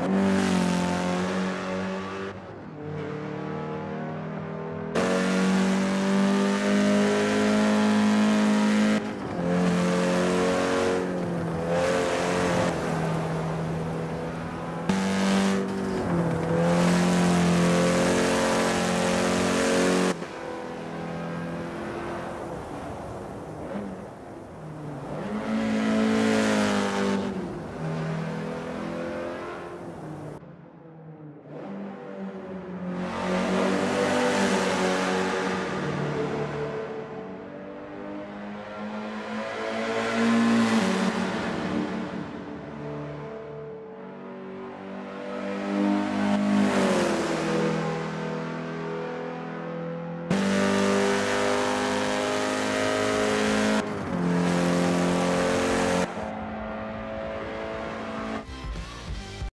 you.